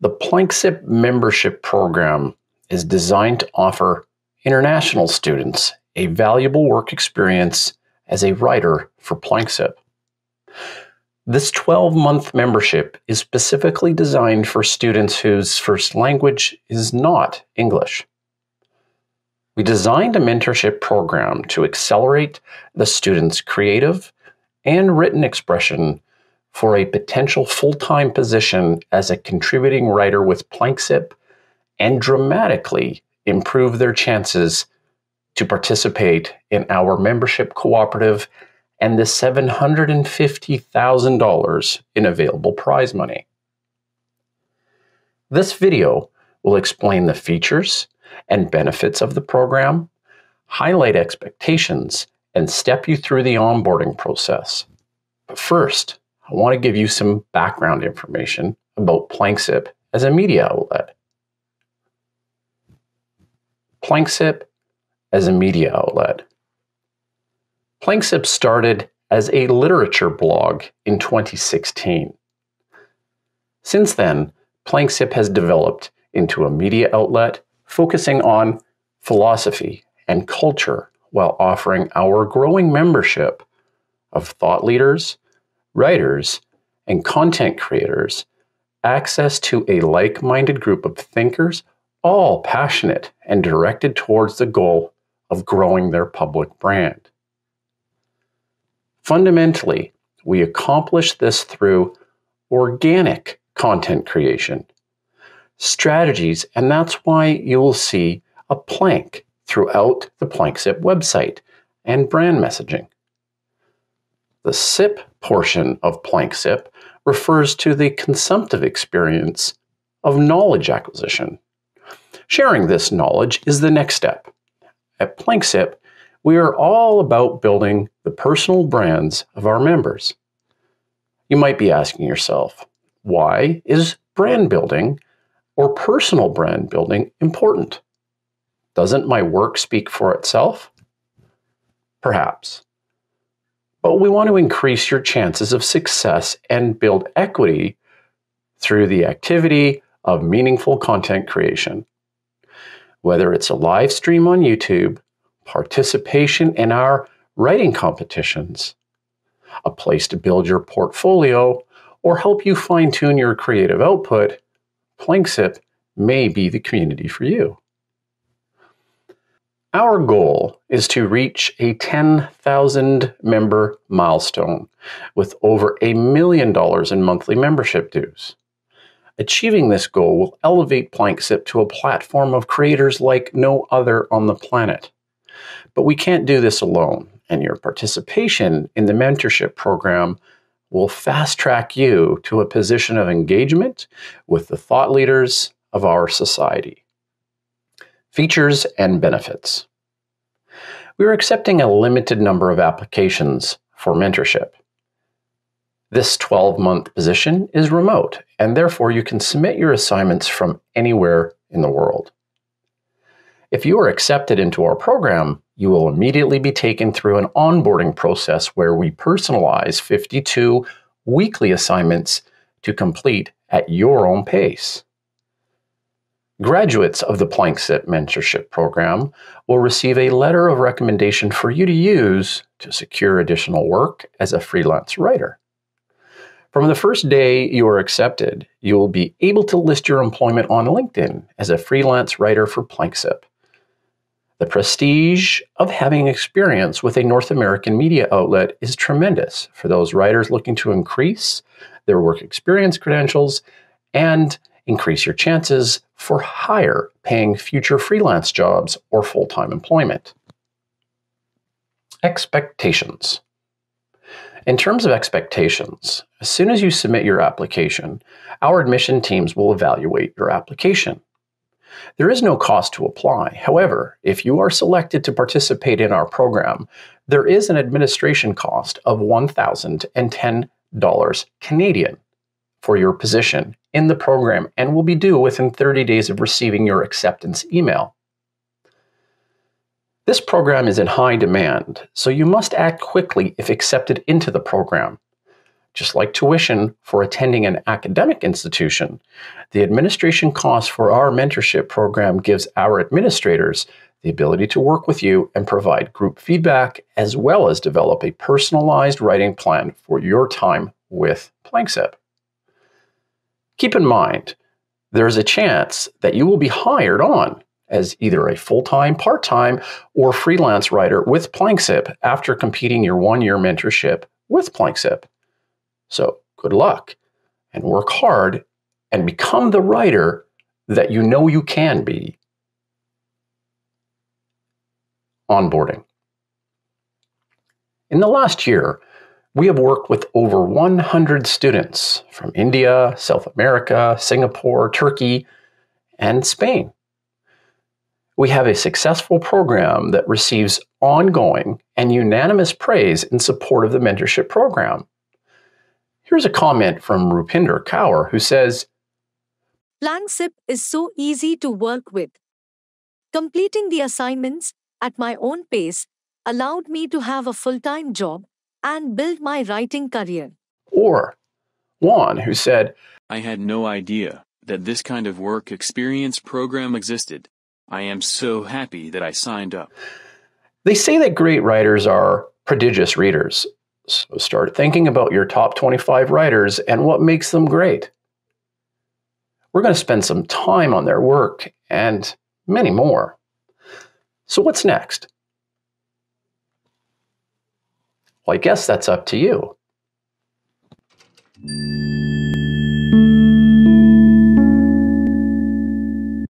The Planksip membership program is designed to offer international students a valuable work experience as a writer for Planksip. This 12 month membership is specifically designed for students whose first language is not English. We designed a mentorship program to accelerate the student's creative and written expression for a potential full time position as a contributing writer with Planksip and dramatically improve their chances to participate in our membership cooperative and the $750,000 in available prize money. This video will explain the features and benefits of the program, highlight expectations, and step you through the onboarding process. But first, I want to give you some background information about Planksip as a media outlet. Planksip as a media outlet. Planksip started as a literature blog in 2016. Since then, Planksip has developed into a media outlet focusing on philosophy and culture while offering our growing membership of thought leaders, writers, and content creators access to a like minded group of thinkers, all passionate and directed towards the goal of growing their public brand. Fundamentally, we accomplish this through organic content creation, strategies, and that's why you will see a plank throughout the Planksip website and brand messaging. The SIP portion of Planksip refers to the consumptive experience of knowledge acquisition. Sharing this knowledge is the next step. At Planksip, we are all about building the personal brands of our members. You might be asking yourself, why is brand building or personal brand building important? Doesn't my work speak for itself? Perhaps but we want to increase your chances of success and build equity through the activity of meaningful content creation. Whether it's a live stream on YouTube, participation in our writing competitions, a place to build your portfolio, or help you fine tune your creative output, Planksip may be the community for you. Our goal is to reach a 10,000 member milestone with over a million dollars in monthly membership dues. Achieving this goal will elevate Planksip to a platform of creators like no other on the planet. But we can't do this alone, and your participation in the mentorship program will fast track you to a position of engagement with the thought leaders of our society. Features and benefits. We are accepting a limited number of applications for mentorship. This 12 month position is remote, and therefore you can submit your assignments from anywhere in the world. If you are accepted into our program, you will immediately be taken through an onboarding process where we personalize 52 weekly assignments to complete at your own pace. Graduates of the Planksip Mentorship Program will receive a letter of recommendation for you to use to secure additional work as a freelance writer. From the first day you are accepted, you will be able to list your employment on LinkedIn as a freelance writer for Planksip. The prestige of having experience with a North American media outlet is tremendous for those writers looking to increase their work experience credentials and increase your chances for higher paying future freelance jobs or full time employment. Expectations. In terms of expectations, as soon as you submit your application, our admission teams will evaluate your application. There is no cost to apply. However, if you are selected to participate in our program, there is an administration cost of $1,010 Canadian for your position in the program and will be due within 30 days of receiving your acceptance email. This program is in high demand, so you must act quickly if accepted into the program. Just like tuition for attending an academic institution, the administration cost for our mentorship program gives our administrators the ability to work with you and provide group feedback, as well as develop a personalized writing plan for your time with Planksip. Keep in mind, there is a chance that you will be hired on as either a full time, part time, or freelance writer with Planksip after completing your one year mentorship with Planksip. So good luck and work hard and become the writer that you know you can be. Onboarding. In the last year, we have worked with over 100 students from India, South America, Singapore, Turkey, and Spain we have a successful program that receives ongoing and unanimous praise in support of the mentorship program. Here's a comment from Rupinder Kaur who says Planksip is so easy to work with. Completing the assignments at my own pace allowed me to have a full time job and build my writing career. Or Juan, who said, I had no idea that this kind of work experience program existed. I am so happy that I signed up. They say that great writers are prodigious readers. So start thinking about your top 25 writers and what makes them great. We're going to spend some time on their work and many more. So, what's next? Well, I guess that's up to you.